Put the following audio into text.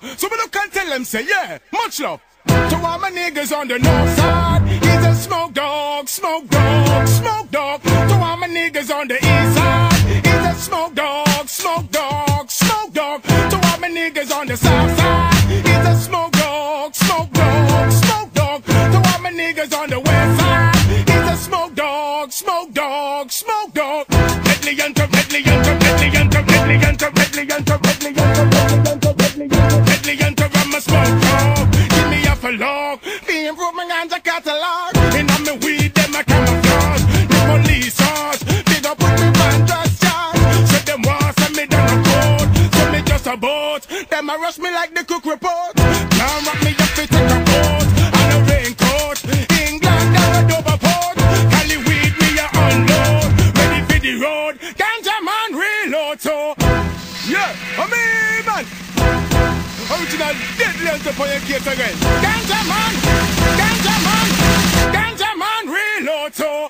So me look and tell them, say, yeah, much love. To all my niggas on the north side, he's a smoke dog, smoke dog, smoke dog. To all my niggas on the east side, he's a smoke dog, smoke dog, smoke dog. To all my niggas on the south side, he's a smoke dog, smoke dog, smoke dog. To all my niggas on the west side, he's a smoke dog, smoke dog, smoke dog. Deadly and deadly and deadly and deadly and deadly and Give me a for log. Me improve my ganja catalog. And I'm a weed, them a camouflage. The police us. Big up put me man just charge. Say them want send me down the court. Say me just a boat. Them a rush me like the cook report. Now rock me up to take a boat. And a raincoat. England down a double port. Cali weed me a unload. Ready for the road. Ganja man reload so. Yeah, I mean man. Original deadly and upon your case again. Ganja man, ganja man, ganja man reload so.